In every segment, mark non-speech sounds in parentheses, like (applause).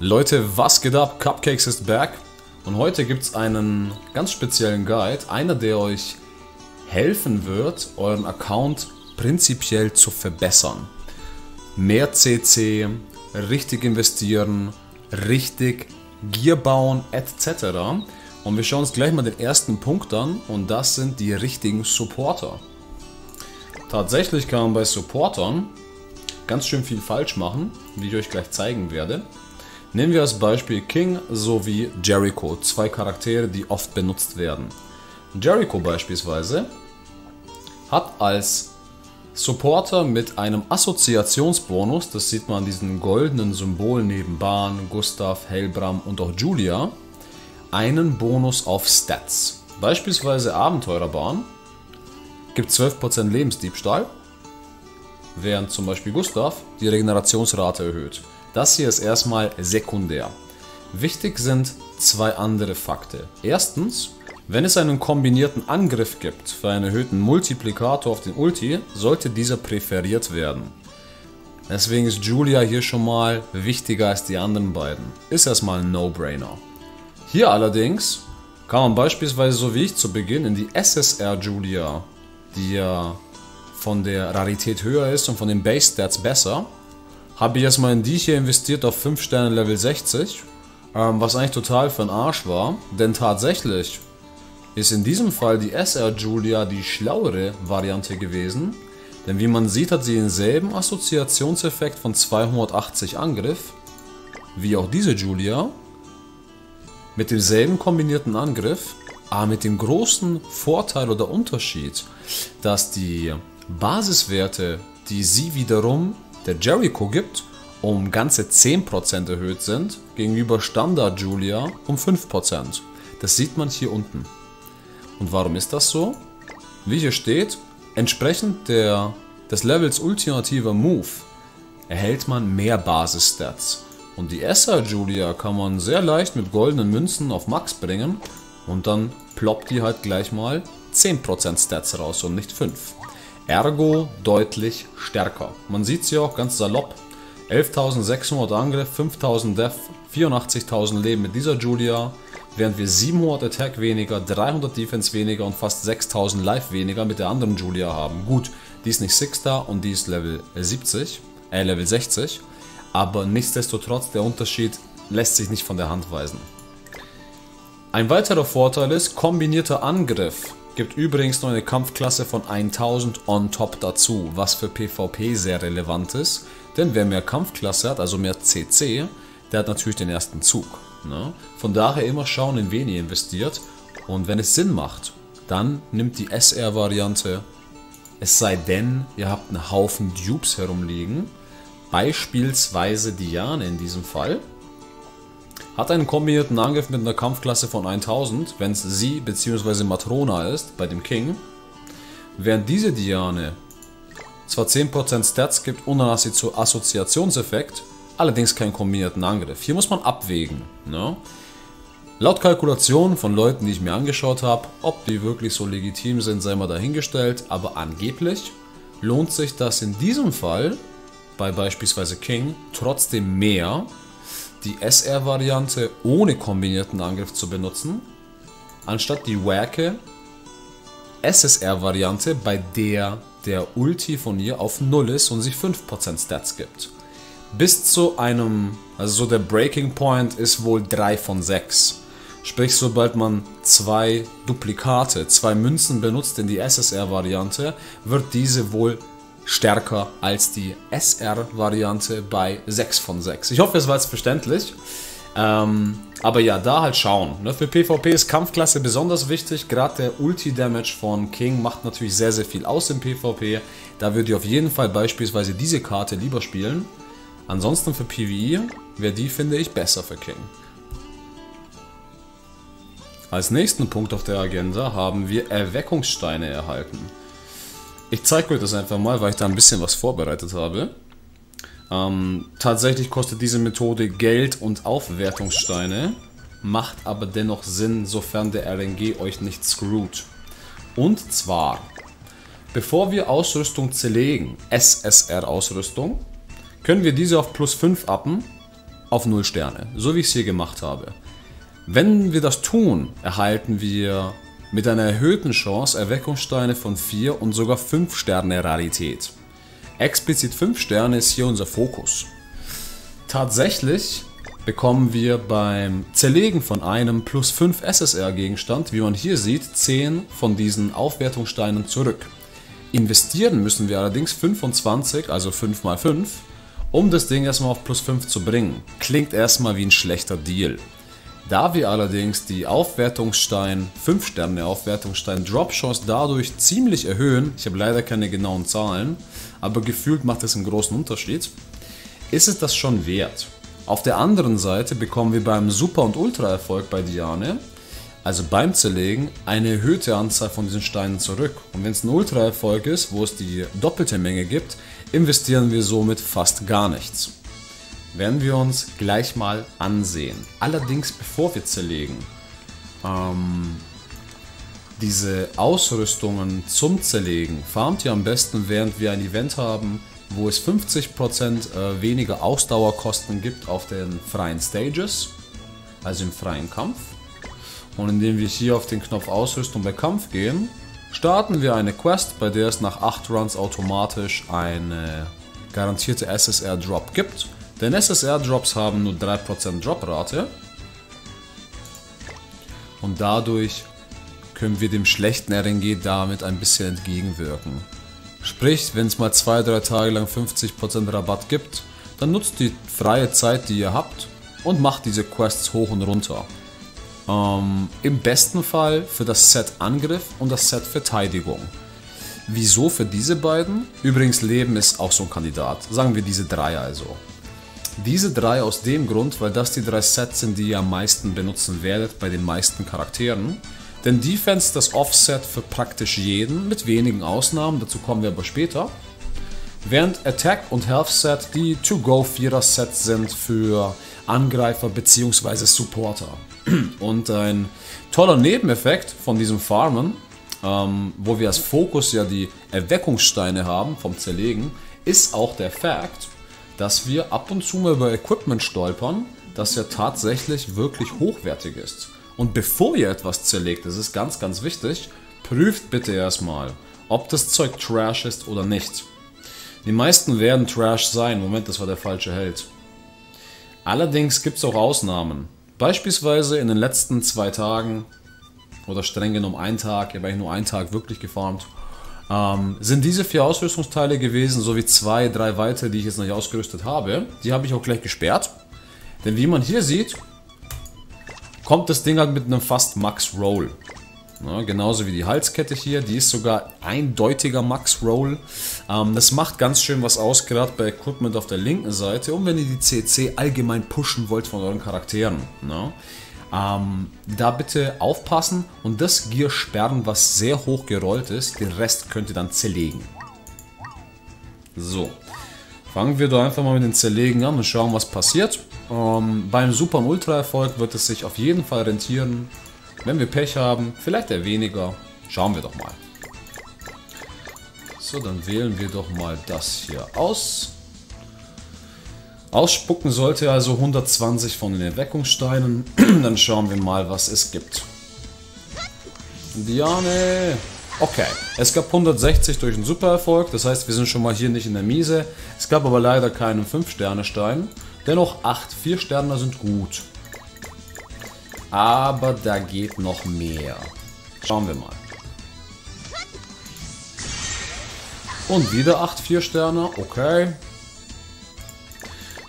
Leute, was geht ab? Cupcakes ist back und heute gibt es einen ganz speziellen Guide, einer der euch helfen wird, euren Account prinzipiell zu verbessern. Mehr CC, richtig investieren, richtig Gear bauen etc. Und wir schauen uns gleich mal den ersten Punkt an und das sind die richtigen Supporter. Tatsächlich kann man bei Supportern ganz schön viel falsch machen, wie ich euch gleich zeigen werde. Nehmen wir als Beispiel King sowie Jericho, zwei Charaktere, die oft benutzt werden. Jericho beispielsweise hat als Supporter mit einem Assoziationsbonus, das sieht man an diesen goldenen Symbolen neben Bahn, Gustav, Hellbram und auch Julia, einen Bonus auf Stats. Beispielsweise Abenteurerbahn gibt 12% Lebensdiebstahl, während zum Beispiel Gustav die Regenerationsrate erhöht. Das hier ist erstmal sekundär. Wichtig sind zwei andere Fakte. Erstens, wenn es einen kombinierten Angriff gibt für einen erhöhten Multiplikator auf den Ulti, sollte dieser präferiert werden. Deswegen ist Julia hier schon mal wichtiger als die anderen beiden. Ist erstmal ein No-Brainer. Hier allerdings kann man beispielsweise so wie ich zu Beginn in die SSR Julia, die ja von der Rarität höher ist und von den Base Stats besser, habe ich erstmal in die hier investiert auf 5 Sterne Level 60, ähm, was eigentlich total für den Arsch war, denn tatsächlich ist in diesem Fall die SR Julia die schlauere Variante gewesen, denn wie man sieht hat sie denselben Assoziationseffekt von 280 Angriff, wie auch diese Julia, mit demselben kombinierten Angriff, aber mit dem großen Vorteil oder Unterschied, dass die Basiswerte, die sie wiederum der Jericho gibt, um ganze 10% erhöht sind, gegenüber Standard Julia um 5%. Das sieht man hier unten. Und warum ist das so? Wie hier steht, entsprechend der, des Levels ultimativer Move erhält man mehr Basis-Stats. Und die SR Julia kann man sehr leicht mit goldenen Münzen auf Max bringen und dann ploppt die halt gleich mal 10% Stats raus und nicht 5. Ergo deutlich stärker. Man sieht sie auch ganz salopp. 11.600 Angriff, 5.000 Death, 84.000 Leben mit dieser Julia, während wir 700 Attack weniger, 300 Defense weniger und fast 6000 Life weniger mit der anderen Julia haben. Gut, die ist nicht 6-Star und die ist Level 70, äh Level 60, aber nichtsdestotrotz der Unterschied lässt sich nicht von der Hand weisen. Ein weiterer Vorteil ist kombinierter Angriff. Gibt übrigens noch eine Kampfklasse von 1000 on top dazu, was für PvP sehr relevant ist, denn wer mehr Kampfklasse hat, also mehr CC, der hat natürlich den ersten Zug. Ne? Von daher immer schauen, in wen ihr investiert und wenn es Sinn macht, dann nimmt die SR-Variante, es sei denn, ihr habt einen Haufen Dupes herumliegen, beispielsweise Diane in diesem Fall, hat einen kombinierten Angriff mit einer Kampfklasse von 1000, wenn es sie bzw. Matrona ist, bei dem King. Während diese Diane zwar 10% Stats gibt und einen Assoziationseffekt, allerdings keinen kombinierten Angriff. Hier muss man abwägen. Ne? Laut Kalkulation von Leuten, die ich mir angeschaut habe, ob die wirklich so legitim sind, sei mal dahingestellt, aber angeblich lohnt sich das in diesem Fall bei beispielsweise King trotzdem mehr, die SR-Variante ohne kombinierten Angriff zu benutzen, anstatt die wacke SSR-Variante, bei der der Ulti von ihr auf 0 ist und sich 5% Stats gibt. Bis zu einem, also so der Breaking Point ist wohl 3 von 6. Sprich, sobald man zwei Duplikate, zwei Münzen benutzt in die SSR-Variante, wird diese wohl stärker als die SR-Variante bei 6 von 6. Ich hoffe, es war jetzt verständlich. Ähm, aber ja, da halt schauen. Ne? Für PvP ist Kampfklasse besonders wichtig. Gerade der Ulti-Damage von King macht natürlich sehr, sehr viel aus im PvP. Da würde ich auf jeden Fall beispielsweise diese Karte lieber spielen. Ansonsten für PvE wäre die, finde ich, besser für King. Als nächsten Punkt auf der Agenda haben wir Erweckungssteine erhalten. Ich zeige euch das einfach mal, weil ich da ein bisschen was vorbereitet habe. Ähm, tatsächlich kostet diese Methode Geld und Aufwertungssteine, macht aber dennoch Sinn, sofern der RNG euch nicht screwt. Und zwar, bevor wir Ausrüstung zerlegen, SSR-Ausrüstung, können wir diese auf plus 5 appen auf 0 Sterne, so wie ich es hier gemacht habe. Wenn wir das tun, erhalten wir mit einer erhöhten Chance Erweckungssteine von 4 und sogar 5 Sterne Rarität. Explizit 5 Sterne ist hier unser Fokus. Tatsächlich bekommen wir beim Zerlegen von einem plus 5 SSR-Gegenstand, wie man hier sieht, 10 von diesen Aufwertungssteinen zurück. Investieren müssen wir allerdings 25, also 5 mal 5, um das Ding erstmal auf plus 5 zu bringen. Klingt erstmal wie ein schlechter Deal. Da wir allerdings die Aufwertungsstein, 5 Sterne Aufwertungsstein Drop dadurch ziemlich erhöhen, ich habe leider keine genauen Zahlen, aber gefühlt macht es einen großen Unterschied, ist es das schon wert. Auf der anderen Seite bekommen wir beim Super- und Ultra-Erfolg bei Diane, also beim Zerlegen, eine erhöhte Anzahl von diesen Steinen zurück. Und wenn es ein Ultra-Erfolg ist, wo es die doppelte Menge gibt, investieren wir somit fast gar nichts. Werden wir uns gleich mal ansehen. Allerdings bevor wir zerlegen, ähm, diese Ausrüstungen zum Zerlegen farmt ihr am besten, während wir ein Event haben, wo es 50% äh, weniger Ausdauerkosten gibt auf den freien Stages, also im freien Kampf. Und indem wir hier auf den Knopf Ausrüstung bei Kampf gehen, starten wir eine Quest, bei der es nach 8 Runs automatisch eine garantierte SSR Drop gibt. Denn SSR Drops haben nur 3% Droprate. Und dadurch können wir dem schlechten RNG damit ein bisschen entgegenwirken. Sprich, wenn es mal 2-3 Tage lang 50% Rabatt gibt, dann nutzt die freie Zeit, die ihr habt und macht diese Quests hoch und runter. Ähm, Im besten Fall für das Set Angriff und das Set Verteidigung. Wieso für diese beiden? Übrigens Leben ist auch so ein Kandidat. Sagen wir diese drei also. Diese drei aus dem Grund, weil das die drei Sets sind, die ihr am meisten benutzen werdet bei den meisten Charakteren. Denn Defense das Offset für praktisch jeden, mit wenigen Ausnahmen, dazu kommen wir aber später. Während Attack und Health Set die To-Go-Vierer-Sets sind für Angreifer bzw. Supporter. (clears throat) Und ein toller Nebeneffekt von diesem Farmen, ähm, wo wir als Fokus ja die Erweckungssteine haben vom Zerlegen, ist auch der Fakt, dass wir ab und zu mal über Equipment stolpern, das ja tatsächlich wirklich hochwertig ist. Und bevor ihr etwas zerlegt, das ist ganz, ganz wichtig, prüft bitte erstmal, ob das Zeug Trash ist oder nicht. Die meisten werden Trash sein. Moment, das war der falsche Held. Allerdings gibt es auch Ausnahmen. Beispielsweise in den letzten zwei Tagen, oder streng genommen einen Tag, ich habe eigentlich nur einen Tag wirklich gefarmt, ähm, sind diese vier Ausrüstungsteile gewesen, sowie zwei, drei weitere, die ich jetzt noch nicht ausgerüstet habe. Die habe ich auch gleich gesperrt. Denn wie man hier sieht, kommt das Ding halt mit einem fast Max Roll. Ja, genauso wie die Halskette hier, die ist sogar eindeutiger Max Roll. Ähm, das macht ganz schön was aus, gerade bei Equipment auf der linken Seite und wenn ihr die CC allgemein pushen wollt von euren Charakteren. Ja. Ähm, da bitte aufpassen und das Gear sperren, was sehr hoch gerollt ist. Den Rest könnt ihr dann zerlegen. So, fangen wir da einfach mal mit den Zerlegen an und schauen, was passiert. Ähm, beim Super- und Ultra-Erfolg wird es sich auf jeden Fall rentieren. Wenn wir Pech haben, vielleicht eher weniger. Schauen wir doch mal. So, dann wählen wir doch mal das hier aus. Ausspucken sollte also 120 von den Erweckungssteinen. (clears throat) dann schauen wir mal, was es gibt. Diane! Okay, es gab 160 durch einen Supererfolg, das heißt, wir sind schon mal hier nicht in der Miese. Es gab aber leider keinen 5-Sterne-Stein. Dennoch 8 4-Sterner sind gut. Aber da geht noch mehr. Schauen wir mal. Und wieder 8 4-Sterner, okay.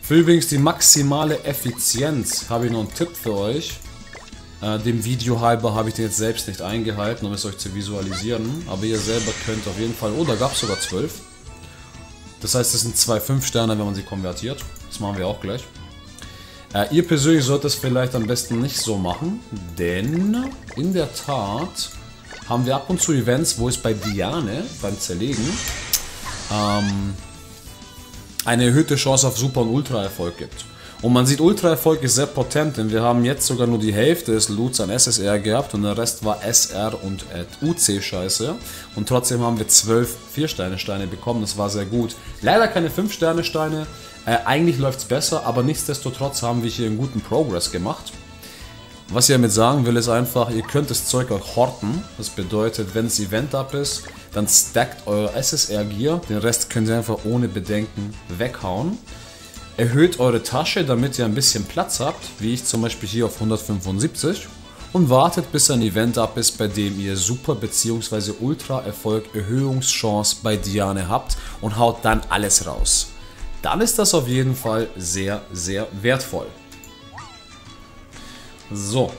Für übrigens die maximale Effizienz habe ich noch einen Tipp für euch. Äh, dem Video halber habe ich den jetzt selbst nicht eingehalten, um es euch zu visualisieren. Aber ihr selber könnt auf jeden Fall... Oh, da gab es sogar 12. Das heißt, das sind zwei 5 Sterne, wenn man sie konvertiert. Das machen wir auch gleich. Äh, ihr persönlich solltet es vielleicht am besten nicht so machen, denn in der Tat haben wir ab und zu Events, wo es bei Diane beim Zerlegen ähm, eine erhöhte Chance auf Super- und Ultra-Erfolg gibt. Und man sieht, Ultra-Erfolg ist sehr potent, denn wir haben jetzt sogar nur die Hälfte des Loots an SSR gehabt und der Rest war SR und UC-Scheiße. Und trotzdem haben wir 12 4-Sterne-Steine bekommen, das war sehr gut. Leider keine 5-Sterne-Steine, Äh, eigentlich läuft es besser, aber nichtsdestotrotz haben wir hier einen guten Progress gemacht. Was ich damit sagen will, ist einfach, ihr könnt das Zeug auch horten. Das bedeutet, wenn das Event up ist, dann stackt euer SSR Gear. Den Rest könnt ihr einfach ohne Bedenken weghauen. Erhöht eure Tasche, damit ihr ein bisschen Platz habt, wie ich zum Beispiel hier auf 175. Und wartet, bis ein Event up ist, bei dem ihr Super- bzw. Ultra-Erfolg Erhöhungschance bei Diane habt und haut dann alles raus. Dann ist das auf jeden Fall sehr, sehr wertvoll. So.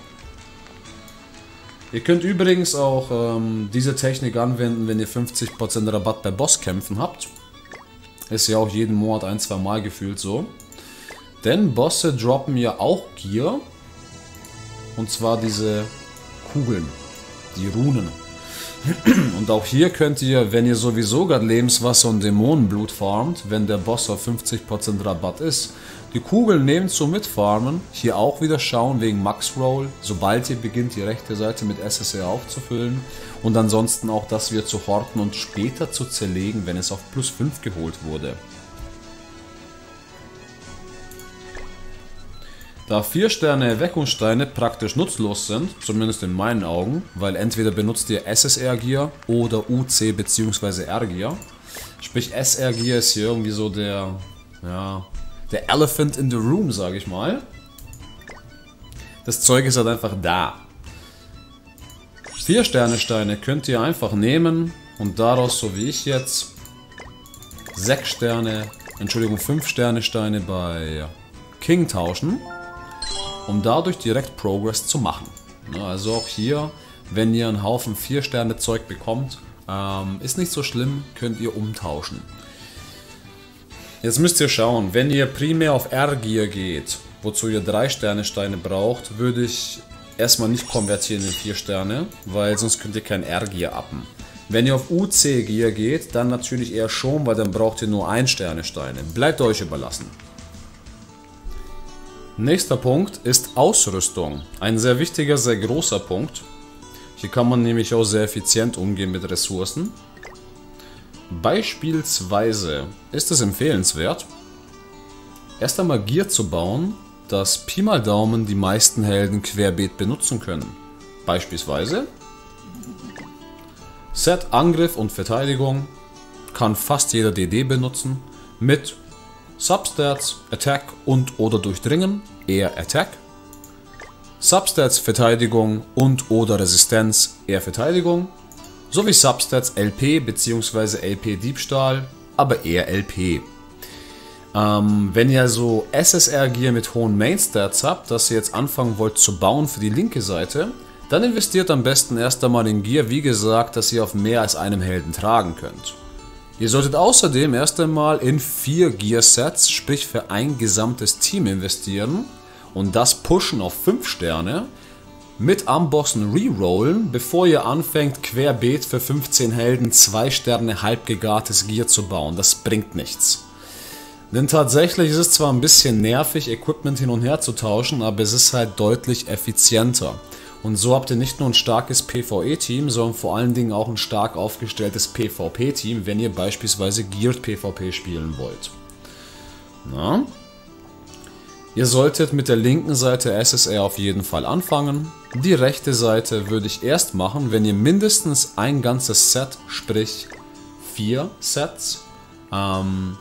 Ihr könnt übrigens auch ähm, diese Technik anwenden, wenn ihr 50% Rabatt bei Bosskämpfen habt. Ist ja auch jeden Monat ein, zwei Mal gefühlt so. Denn Bosse droppen ja auch Gear. Und zwar diese Kugeln. Die Runen. (clears throat) Und auch hier könnt ihr, wenn ihr sowieso gerade Lebenswasser und Dämonenblut farmt, wenn der Boss auf 50% Rabatt ist, die Kugeln nehmen zum Mitfarmen. Hier auch wieder schauen wegen Max Roll, sobald ihr beginnt die rechte Seite mit SSR aufzufüllen. Und ansonsten auch das wieder zu horten und später zu zerlegen, wenn es auf plus 5 geholt wurde. Da 4 Sterne Erweckungssteine praktisch nutzlos sind, zumindest in meinen Augen, weil entweder benutzt ihr SSR Gear oder UC bzw. R Gear. Sprich SR Gear ist hier irgendwie so der, ja, der Elephant in the Room, sage ich mal. Das Zeug ist halt einfach da. 4 Sterne Steine könnt ihr einfach nehmen und daraus, so wie ich jetzt, 6 Sterne, Entschuldigung, 5 Sterne Steine bei King tauschen um dadurch direkt Progress zu machen. Also auch hier, wenn ihr einen Haufen 4 Sterne Zeug bekommt, ähm, ist nicht so schlimm, könnt ihr umtauschen. Jetzt müsst ihr schauen, wenn ihr primär auf R-Gear geht, wozu ihr 3 Sterne Steine braucht, würde ich erstmal nicht konvertieren in 4 Sterne, weil sonst könnt ihr kein R-Gear appen. Wenn ihr auf UC-Gear geht, dann natürlich eher schon, weil dann braucht ihr nur 1 Sterne Steine. Bleibt euch überlassen. Nächster Punkt ist Ausrüstung. Ein sehr wichtiger, sehr großer Punkt. Hier kann man nämlich auch sehr effizient umgehen mit Ressourcen. Beispielsweise ist es empfehlenswert, erst einmal Gear zu bauen, das Pi mal Daumen die meisten Helden querbeet benutzen können. Beispielsweise Set Angriff und Verteidigung kann fast jeder DD benutzen mit Substats, Attack und oder Durchdringen, eher Attack. Substats Verteidigung und oder Resistenz, eher Verteidigung. Sowie Substats LP bzw. LP Diebstahl, aber eher LP. Ähm, wenn ihr so SSR-Gear mit hohen Mainstats habt, das ihr jetzt anfangen wollt zu bauen für die linke Seite, dann investiert am besten erst einmal in Gear, wie gesagt, dass ihr auf mehr als einem Helden tragen könnt. Ihr solltet außerdem erst einmal in vier Gear Sets, sprich für ein gesamtes Team investieren und das pushen auf 5 Sterne mit Ambossen rerollen, bevor ihr anfängt querbeet für 15 Helden 2 Sterne halbgegartes Gear zu bauen. Das bringt nichts. Denn tatsächlich ist es zwar ein bisschen nervig, Equipment hin und her zu tauschen, aber es ist halt deutlich effizienter. Und so habt ihr nicht nur ein starkes PvE-Team, sondern vor allen Dingen auch ein stark aufgestelltes PvP-Team, wenn ihr beispielsweise Geared PvP spielen wollt. Na? Ihr solltet mit der linken Seite SSR auf jeden Fall anfangen. Die rechte Seite würde ich erst machen, wenn ihr mindestens ein ganzes Set, sprich vier Sets ähm,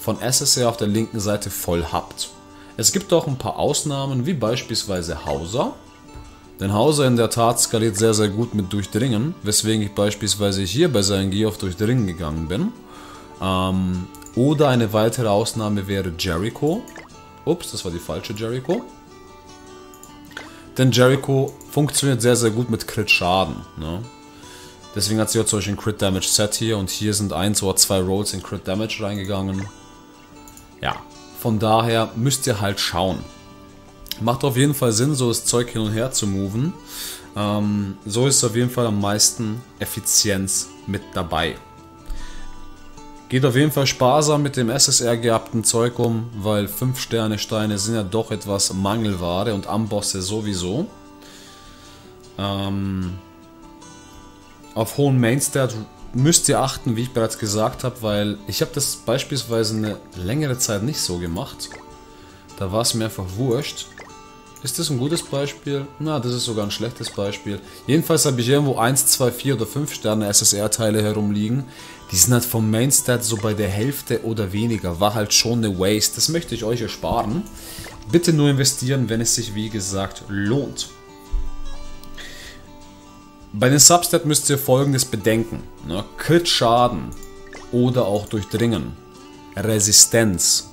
von SSR auf der linken Seite voll habt. Es gibt auch ein paar Ausnahmen, wie beispielsweise Hauser. Denn Hauser in der Tat skaliert sehr sehr gut mit Durchdringen, weswegen ich beispielsweise hier bei seinem Gear auf Durchdringen gegangen bin. Ähm, oder eine weitere Ausnahme wäre Jericho. Ups, das war die falsche Jericho. Denn Jericho funktioniert sehr sehr gut mit Crit Schaden. Ne? Deswegen hat sie auch zum Beispiel ein Crit Damage Set hier und hier sind eins oder zwei Rolls in Crit Damage reingegangen. Ja, von daher müsst ihr halt schauen. Macht auf jeden Fall Sinn, so das Zeug hin und her zu moven. Ähm, so ist auf jeden Fall am meisten Effizienz mit dabei. Geht auf jeden Fall sparsam mit dem SSR gehabten Zeug um, weil 5 Sterne Steine sind ja doch etwas Mangelware und Ambosse sowieso. Ähm, auf hohen Mainstat müsst ihr achten, wie ich bereits gesagt habe, weil ich habe das beispielsweise eine längere Zeit nicht so gemacht. Da war es mir einfach wurscht. Ist das ein gutes Beispiel? Na, das ist sogar ein schlechtes Beispiel. Jedenfalls habe ich irgendwo 1, 2, 4 oder 5 Sterne SSR-Teile herumliegen. Die sind halt vom Mainstat so bei der Hälfte oder weniger. War halt schon eine Waste. Das möchte ich euch ersparen. Bitte nur investieren, wenn es sich wie gesagt lohnt. Bei den Substat müsst ihr folgendes bedenken. Ne? Crit-Schaden oder auch Durchdringen, Resistenz,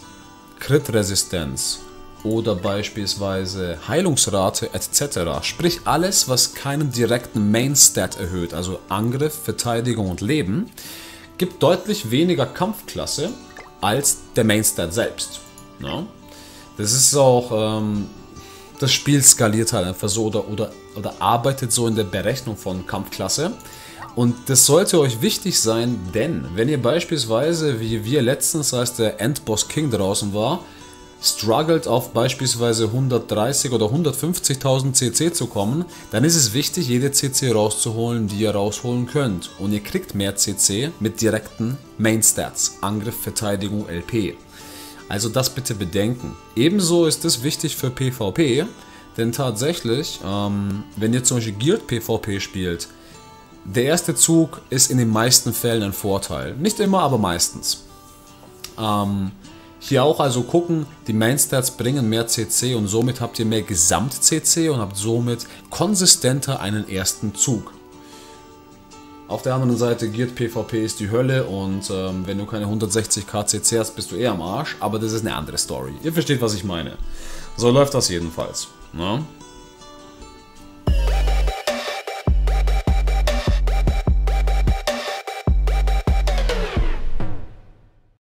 Crit-Resistenz oder beispielsweise Heilungsrate etc. Sprich alles, was keinen direkten Main-Stat erhöht, also Angriff, Verteidigung und Leben, gibt deutlich weniger Kampfklasse als der Main-Stat selbst. Ne? Das ist auch ähm, das Spiel skaliert halt einfach so oder, oder, oder arbeitet so in der Berechnung von Kampfklasse. Und das sollte euch wichtig sein, denn wenn ihr beispielsweise, wie wir letztens, als der Endboss King draußen war, struggelt auf beispielsweise 130 oder 150.000 CC zu kommen, dann ist es wichtig, jede CC rauszuholen, die ihr rausholen könnt. Und ihr kriegt mehr CC mit direkten Main Stats, Angriff, Verteidigung, LP. Also das bitte bedenken. Ebenso ist es wichtig für PvP, denn tatsächlich, ähm, wenn ihr zum Beispiel Guild PvP spielt, der erste Zug ist in den meisten Fällen ein Vorteil. Nicht immer, aber meistens. Ähm, hier auch also gucken, die Mainstats bringen mehr CC und somit habt ihr mehr Gesamt-CC und habt somit konsistenter einen ersten Zug. Auf der anderen Seite Geared PvP ist die Hölle und ähm, wenn du keine 160 KCC hast, bist du eher am Arsch, aber das ist eine andere Story. Ihr versteht, was ich meine. So läuft das jedenfalls. Ne?